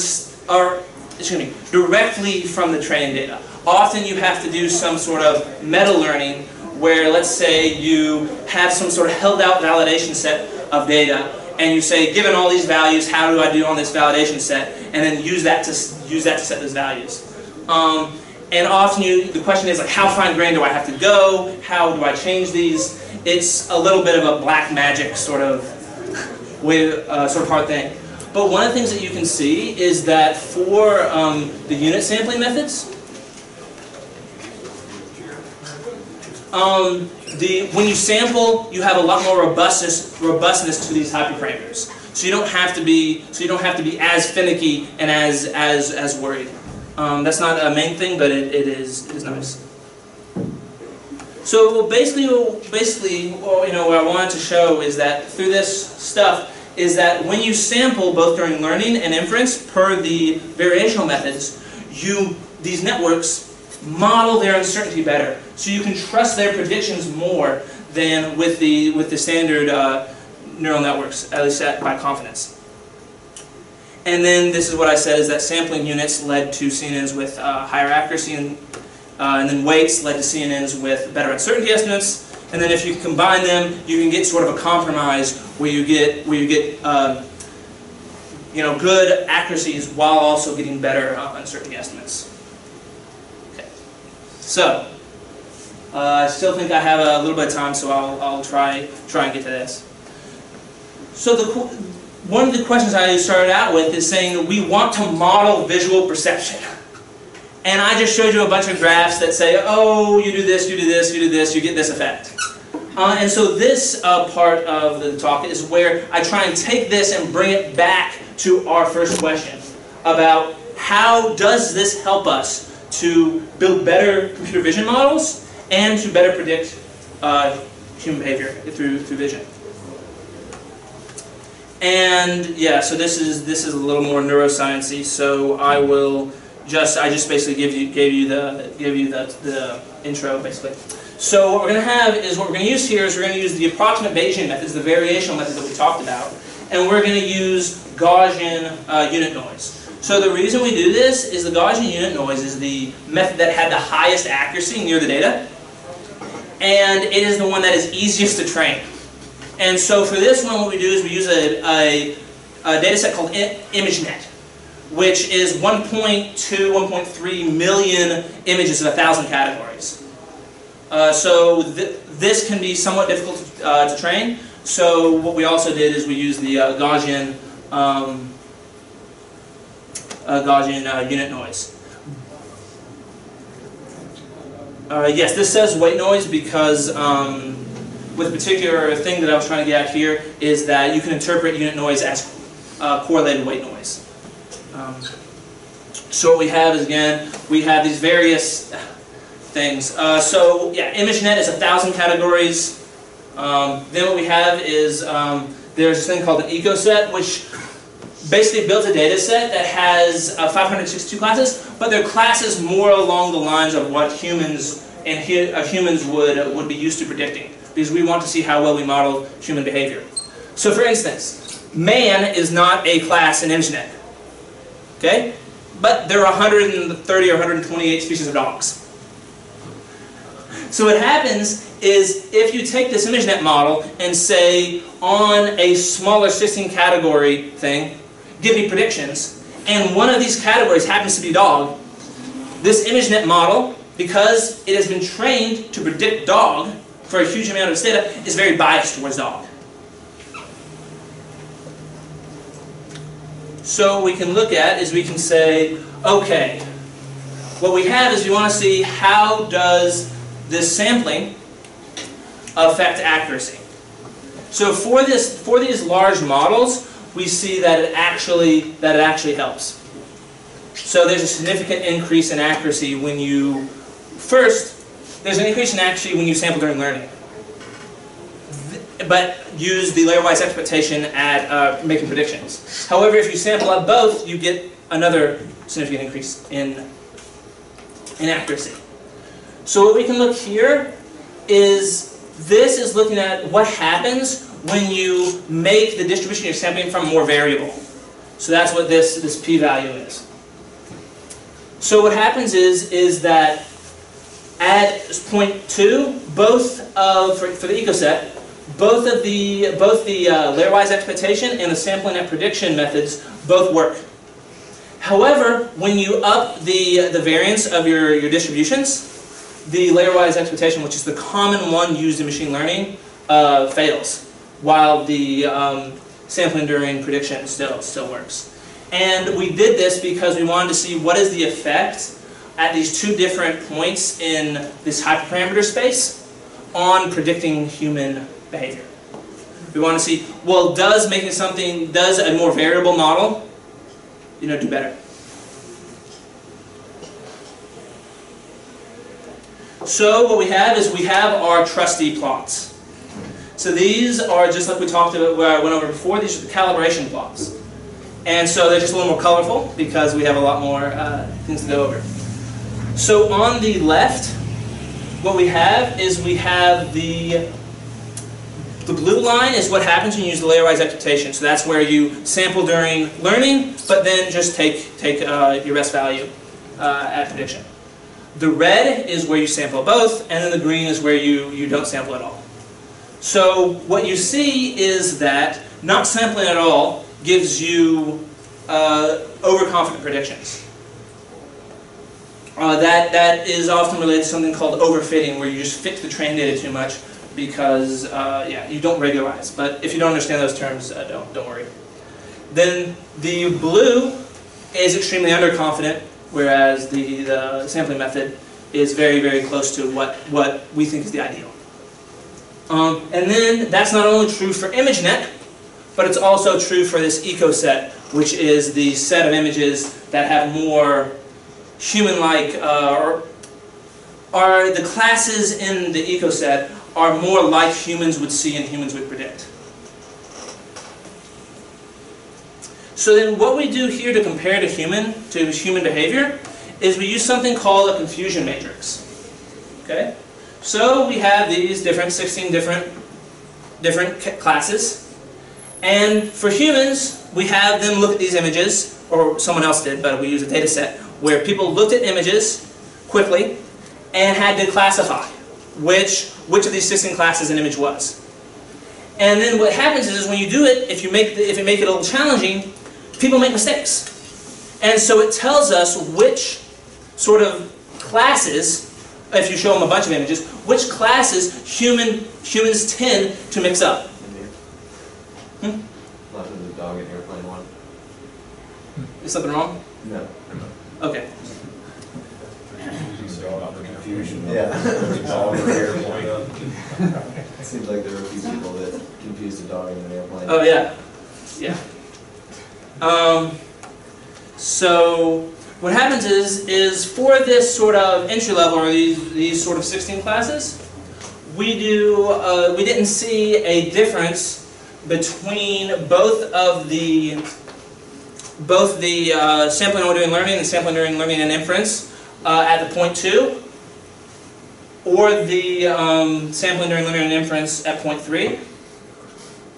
Speaker 2: are excuse me, directly from the training data often you have to do some sort of meta-learning where let's say you have some sort of held out validation set of data and you say, given all these values, how do I do on this validation set? And then use that to use that to set those values. Um, and often you, the question is like, how fine grained do I have to go? How do I change these? It's a little bit of a black magic sort of way, uh, sort of hard thing. But one of the things that you can see is that for um, the unit sampling methods, um, the, when you sample, you have a lot more robustness, robustness to these hyperparameters. So you don't have to be, so you don't have to be as finicky and as as as worried. Um, that's not a main thing, but it, it is it is nice. So basically, basically, you know, what I wanted to show is that through this stuff is that when you sample both during learning and inference per the variational methods, you these networks model their uncertainty better, so you can trust their predictions more than with the with the standard uh, neural networks, at least at, by confidence. And then this is what I said is that sampling units led to CNNs with uh, higher accuracy, and, uh, and then weights led to CNNs with better uncertainty estimates. And then if you combine them, you can get sort of a compromise where you get where you get um, you know good accuracies while also getting better uh, uncertainty estimates. So. Uh, I still think I have a little bit of time, so I'll, I'll try try and get to this. So the, one of the questions I started out with is saying we want to model visual perception. And I just showed you a bunch of graphs that say, oh, you do this, you do this, you do this, you get this effect. Uh, and so this uh, part of the talk is where I try and take this and bring it back to our first question about how does this help us to build better computer vision models and to better predict uh, human behavior through, through vision. And yeah, so this is this is a little more neurosciencey. So I will just I just basically give you gave you the give you the the intro basically. So what we're going to have is what we're going to use here is we're going to use the approximate Bayesian methods, the variational method that we talked about, and we're going to use Gaussian uh, unit noise. So the reason we do this is the Gaussian unit noise is the method that had the highest accuracy near the data, and it is the one that is easiest to train. And so for this one, what we do is we use a, a, a data set called ImageNet, which is 1.2, 1.3 million images of 1,000 categories. Uh, so th this can be somewhat difficult to, uh, to, train. So what we also did is we used the uh, Gaussian, um, Gaussian uh, unit noise. Uh, yes, this says white noise because um, with a particular thing that I was trying to get at here is that you can interpret unit noise as uh, correlated white noise. Um, so what we have is, again, we have these various things. Uh, so, yeah, ImageNet is a thousand categories. Um, then what we have is um, there's this thing called an ecoset, which basically built a data set that has uh, 562 classes, but they're classes more along the lines of what humans and hu uh, humans would, uh, would be used to predicting because we want to see how well we model human behavior. So for instance, man is not a class in ImageNet. Okay? But there are 130 or 128 species of dogs. So what happens is if you take this ImageNet model and say on a smaller 16 category thing, give me predictions, and one of these categories happens to be dog, this ImageNet model, because it has been trained to predict dog, for a huge amount of its data is very biased towards dog. So we can look at is we can say, okay, what we have is we want to see how does this sampling affect accuracy. So for this, for these large models, we see that it actually that it actually helps. So there's a significant increase in accuracy when you first there's an increase in accuracy when you sample during learning. But use the layer-wise expectation at uh, making predictions. However, if you sample at both, you get another significant increase in, in accuracy. So what we can look here is this is looking at what happens when you make the distribution you're sampling from more variable. So that's what this, this p-value is. So what happens is, is that at point two, both of, for, for the ecoset, both of the both the uh, layer-wise expectation and the sampling net prediction methods both work. However, when you up the the variance of your your distributions, the layer-wise expectation, which is the common one used in machine learning, uh, fails, while the um, sampling during prediction still still works. And we did this because we wanted to see what is the effect at these two different points in this hyperparameter space on predicting human behavior. We want to see, well, does making something, does a more variable model, you know, do better? So what we have is we have our trusty plots. So these are just like we talked about, where I went over before, these are the calibration plots. And so they're just a little more colorful because we have a lot more uh, things to go over. So on the left, what we have is we have the the blue line is what happens when you use the layer-wise expectation. So that's where you sample during learning, but then just take take uh, your best value uh, at prediction. The red is where you sample both, and then the green is where you, you don't sample at all. So what you see is that not sampling at all gives you uh, overconfident predictions. Uh, that, that is often related to something called overfitting, where you just fit the train data too much because uh, yeah, you don't regularize. But if you don't understand those terms, uh, don't, don't worry. Then the blue is extremely underconfident, whereas the, the sampling method is very, very close to what, what we think is the ideal. Um, and then that's not only true for ImageNet, but it's also true for this ecoset, which is the set of images that have more human-like, uh, or are the classes in the ecoset are more like humans would see and humans would predict. So then what we do here to compare to human, to human behavior, is we use something called a confusion matrix. Okay? So we have these different, 16 different, different classes. And for humans, we have them look at these images, or someone else did, but we use a data set, where people looked at images quickly and had to classify which, which of these 16 classes an image was. And then what happens is when you do it, if you make, the, if you make it a little challenging, people make mistakes. And so it tells us which sort of classes, if you show them a bunch of images, which classes human, humans tend to mix up.
Speaker 4: Hmm? the dog in airplane one.
Speaker 2: Is something wrong?
Speaker 4: No.
Speaker 2: Okay.
Speaker 4: confusion. Yeah. It seems like there are a few people that confuse a dog in an airplane.
Speaker 2: Oh yeah, yeah. Um, so what happens is, is for this sort of entry level or these these sort of 16 classes, we do uh, we didn't see a difference between both of the both the uh, sampling order and learning and sampling during learning and inference uh, at the point two, or the um, sampling during learning and inference at point three.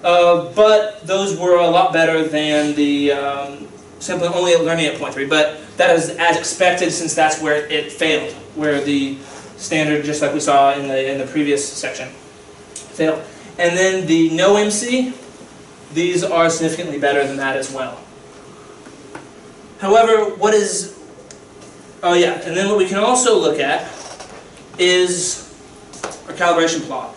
Speaker 2: Uh, but those were a lot better than the um, sampling only learning at point three. But that is as expected since that's where it failed, where the standard, just like we saw in the in the previous section, failed. And then the no MC, these are significantly better than that as well. However, what is, oh yeah, and then what we can also look at is our calibration plot.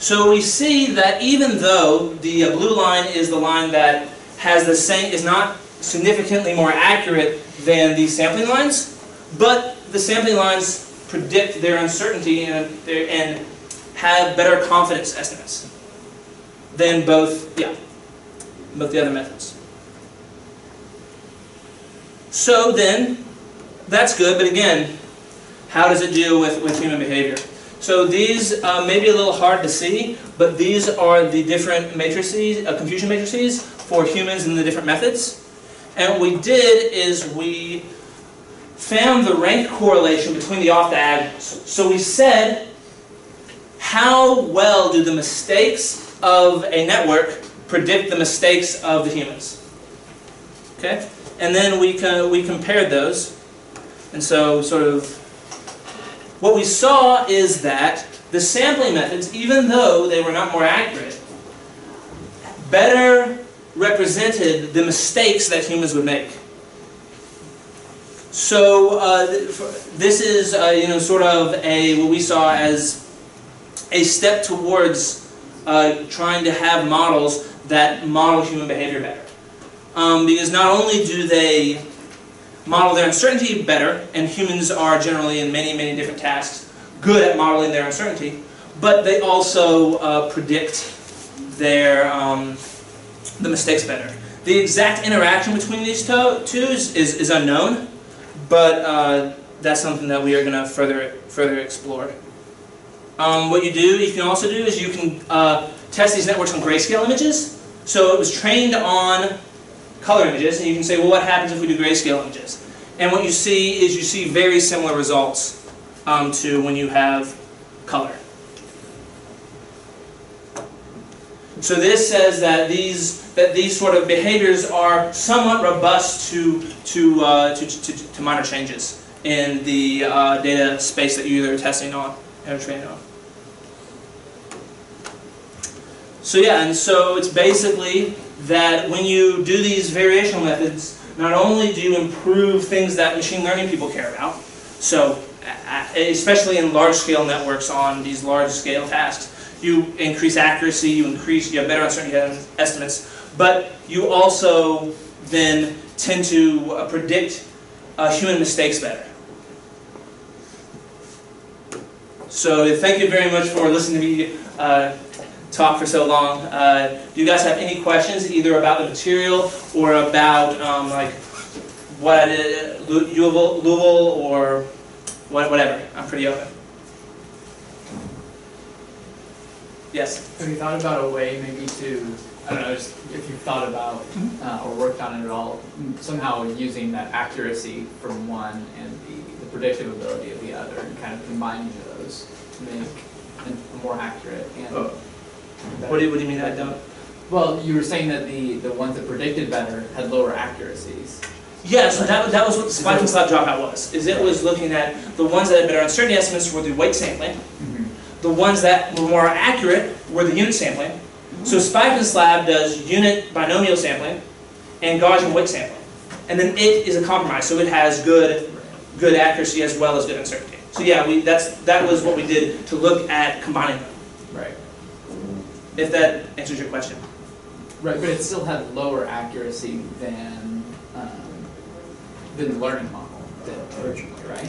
Speaker 2: So we see that even though the blue line is the line that has the same, is not significantly more accurate than these sampling lines, but the sampling lines predict their uncertainty and, and have better confidence estimates than both, yeah, both the other methods. So then, that's good, but again, how does it deal with, with human behavior? So these uh, may be a little hard to see, but these are the different matrices, uh, confusion matrices for humans and the different methods. And what we did is we found the rank correlation between the off-diagonals. So we said, how well do the mistakes of a network predict the mistakes of the humans? Okay? And then we, we compared those. And so sort of what we saw is that the sampling methods, even though they were not more accurate, better represented the mistakes that humans would make. So uh, this is, uh, you know, sort of a what we saw as a step towards uh, trying to have models that model human behavior better. Um, because not only do they model their uncertainty better, and humans are generally in many, many different tasks good at modeling their uncertainty, but they also uh, predict their um, the mistakes better. The exact interaction between these two is, is, is unknown, but uh, that's something that we are going to further further explore. Um, what you do, you can also do, is you can uh, test these networks on grayscale images. So it was trained on color images, and you can say, well, what happens if we do grayscale images? And what you see is you see very similar results um, to when you have color. So this says that these that these sort of behaviors are somewhat robust to to uh, to, to, to minor changes in the uh, data space that you're either testing on or training on. So yeah, and so it's basically that when you do these variational methods, not only do you improve things that machine learning people care about, so especially in large-scale networks on these large-scale tasks, you increase accuracy, you increase, you have better uncertainty estimates, but you also then tend to uh, predict uh, human mistakes better. So thank you very much for listening to me uh, talk for so long. Uh, do you guys have any questions either about the material or about um, like what uh, Lou- Louisville, Louisville or what, whatever? I'm pretty open. Yes.
Speaker 3: Have you thought about a way maybe to, I don't know, just if you've thought about uh, or worked on it at all, somehow using that accuracy from one and the, the predictive ability of the other and kind of combining those to make it more accurate and
Speaker 2: Oh. What do you, what do you mean I don't?
Speaker 3: Well, you were saying that the, the ones that predicted better had lower accuracies.
Speaker 2: Yeah, so that, that was what the spike and slab dropout was. Is it was looking at the ones that had better uncertainty estimates were the weight sampling. The ones that were more accurate were the unit sampling. So Spike and Slab does unit binomial sampling and Gaussian weight sampling. And then it is a compromise, so it has good good accuracy as well as good uncertainty. So yeah, we that's that was what we did to look at combining them.
Speaker 3: Right.
Speaker 2: If that answers your question.
Speaker 3: Right, but it still had lower accuracy than, um, than the learning model did originally, right?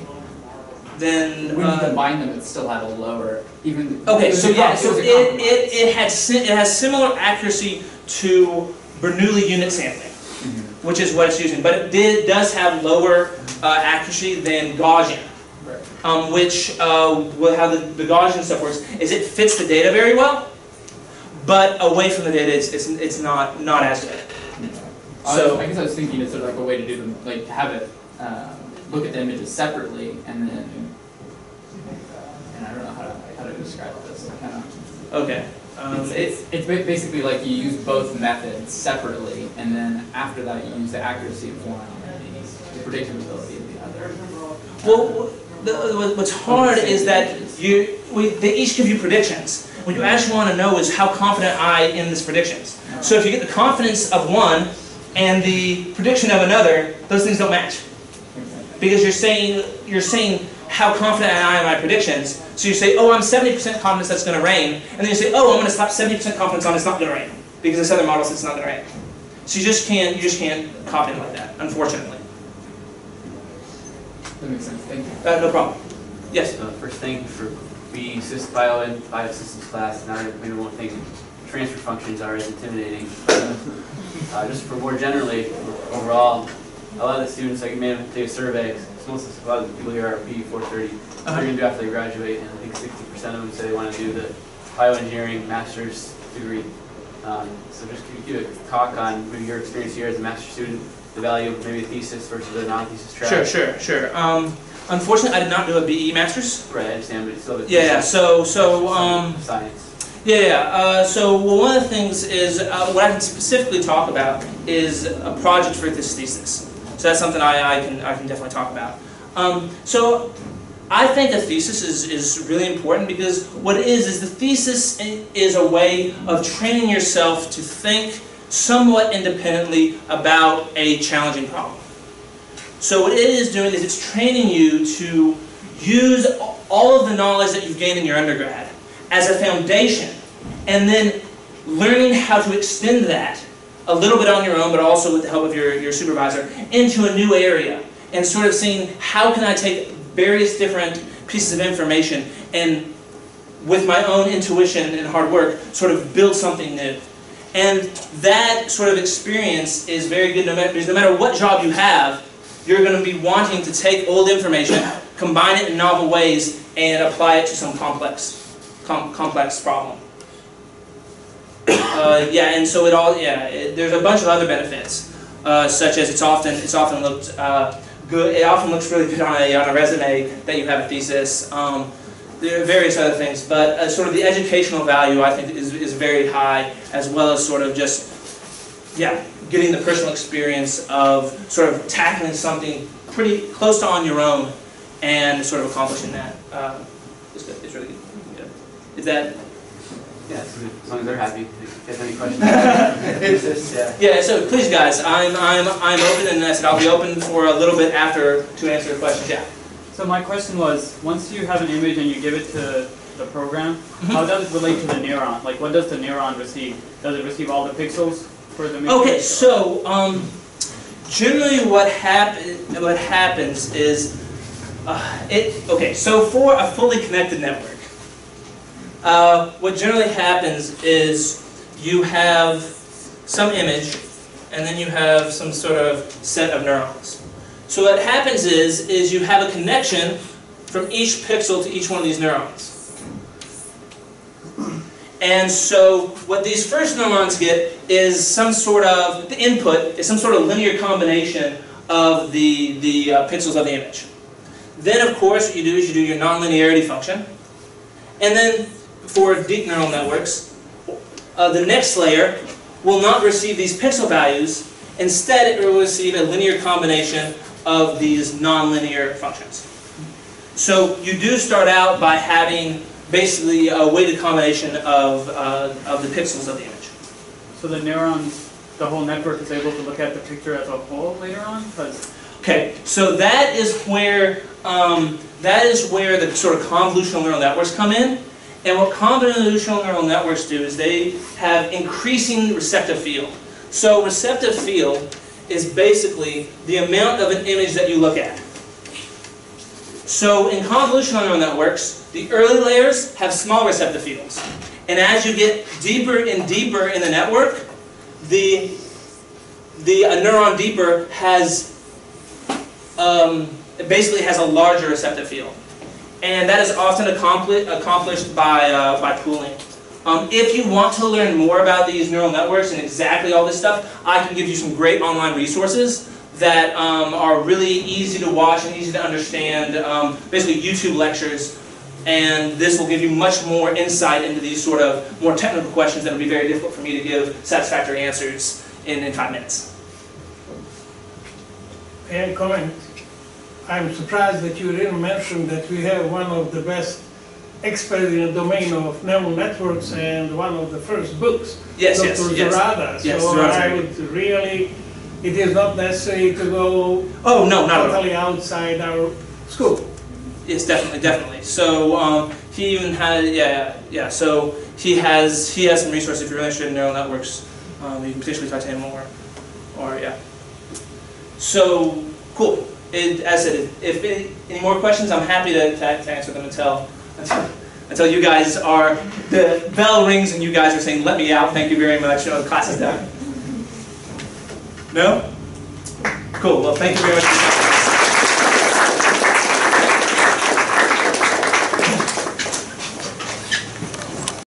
Speaker 2: Then
Speaker 3: When you
Speaker 2: uh,
Speaker 3: combine them, it still had a lower, even.
Speaker 2: Okay, so yeah, so it, it, it had it has similar accuracy to Bernoulli unit sampling,
Speaker 3: Mhm.
Speaker 2: which is what it's using, but it did does have lower uh, accuracy than Gaussian,
Speaker 3: Right.
Speaker 2: um, which uh, will how the, the Gaussian stuff works is it fits the data very well, but away from the data, it's it's, it's not not as good. So-
Speaker 3: was- I guess I was thinking it's sort of like a way to do them, like have it, um, look at the images separately and then, and I don't know how to, how to describe this, kind of.
Speaker 2: Okay, um,
Speaker 3: It's, it's, it's basically like you use both methods separately and then after that you use the accuracy of one and the, the predictability of the other.
Speaker 2: Well, the, what's hard is that you, we, they each give you predictions. What you actually want to know is how confident I in this predictions. So if you get the confidence of one and the prediction of another, those things don't match because you're saying you're saying how confident I am I in my predictions. So you say, oh, I'm 70% confident that's going to rain, and then you say, oh, I'm going to slap 70% confidence on it's not going to rain because this other model says it's not going to rain. So you just can't you just can't cop in like that, unfortunately.
Speaker 3: That makes sense, thank you.
Speaker 2: Uh, no problem. Yes.
Speaker 5: Uh, First, thank you for being sys bio and biosystems class. Now maybe won't think transfer functions are as intimidating. Uh, just for more generally, overall, a lot of the students, like you may have take a survey, 'cause most of, a lot of the people here are P four thirty. What
Speaker 2: Uh-huh.
Speaker 5: they're gonna do after they graduate, and I think sixty percent of them say they wanna do the bioengineering master's degree. Um, so just could you give a talk on maybe your experience here as a master's student, the value of maybe a thesis versus a non-thesis track?
Speaker 2: Sure, sure, sure. Um, unfortunately, I did not do a BE master's.
Speaker 5: Right, I understand, but still a
Speaker 2: Yeah, yeah. So, so, um,
Speaker 5: Science.
Speaker 2: yeah, yeah. Uh, so, well, one of the things is uh, what I can specifically talk about is a project for this thesis. So that's something I, I can I can definitely talk about. Um, so, I think a thesis is, is really important because what it is is the thesis is a way of training yourself to think somewhat independently about a challenging problem. So what it is doing is it's training you to use all of the knowledge that you've gained in your undergrad as a foundation and then learning how to extend that a little bit on your own, but also with the help of your, your supervisor, into a new area and sort of seeing how can I take various different pieces of information and with my own intuition and hard work, sort of build something new. And that sort of experience is very good no matter, because no matter what job you have, you're going to be wanting to take old information, combine it in novel ways, and apply it to some complex, com- complex problem. Uh, yeah, and so it all, yeah, it, there's a bunch of other benefits, uh, such as it's often, it's often looked uh, good, it often looks really good on a, on a resume that you have a thesis. Um, there are various other things, but uh, sort of the educational value I think is, is very high, as well as sort of just, yeah, getting the personal experience of sort of tackling something pretty close to on your own and sort of accomplishing that. Uh, it's. It's really good. good. Is that
Speaker 5: Yeah, as long as they're happy. If you have any questions.
Speaker 1: It's yeah.
Speaker 2: Yeah, so please guys, I'm, I'm, I'm open and I said I'll be open for a little bit after to answer your questions, yeah.
Speaker 6: So my question was, once you have an image and you give it to the program,
Speaker 2: Mm-hmm.
Speaker 6: how does it relate to the neuron? Like, what does the neuron receive? Does it receive all the pixels for the image
Speaker 2: Okay,
Speaker 6: matrix?
Speaker 2: so, um, generally what happen, what happens is, uh, it, okay, so for a fully connected network, uh, what generally happens is you have some image and then you have some sort of set of neurons. So what happens is, is you have a connection from each pixel to each one of these neurons. And so what these first neurons get is some sort of, the input is some sort of linear combination of the, the uh, pixels of the image. Then of course what you do is you do your nonlinearity function. And then for deep neural networks, uh, the next layer will not receive these pixel values. Instead it will receive a linear combination of these nonlinear functions. So you do start out by having basically a weighted combination of, uh, of the pixels of the image.
Speaker 6: So the neurons, the whole network is able to look at the picture as a whole later on?
Speaker 2: Okay, so that is where um, that is where the sort of convolutional neural networks come in. And what convolutional neural networks do is they have increasing receptive field. So receptive field is basically the amount of an image that you look at. So in convolutional neural networks, the early layers have small receptive fields. And as you get deeper and deeper in the network, the, the a neuron deeper has um, it basically has a larger receptive field. And that is often accompli- accomplished by, uh, by pooling. Um, if you want to learn more about these neural networks and exactly all this stuff, I can give you some great online resources that um, are really easy to watch and easy to understand, um, basically YouTube lectures. And this will give you much more insight into these sort of more technical questions that would be very difficult for me to give satisfactory answers in, in five minutes.
Speaker 7: May I comment? I'm surprised that you didn't mention that we have one of the best experts in the domain of neural networks and one of the first books,
Speaker 2: Yes, yes,
Speaker 7: Dr.
Speaker 2: yes.
Speaker 7: Zurada.
Speaker 2: Yes,
Speaker 7: So I would really, it is not necessary to go
Speaker 2: Oh, no, not
Speaker 7: totally outside our school.
Speaker 2: Yes, definitely, definitely. So um, he even had, yeah, yeah, yeah. So he has he has some resources if you're interested in neural networks. Um, you can potentially talk to him more, or yeah. So cool. It, as I said, if any, any more questions, I'm happy to, to, answer them until, until until you guys are the bell rings and you guys are saying, "Let me out." Thank you very much. Oh, the class is done. No. Cool. Well, thank you very much.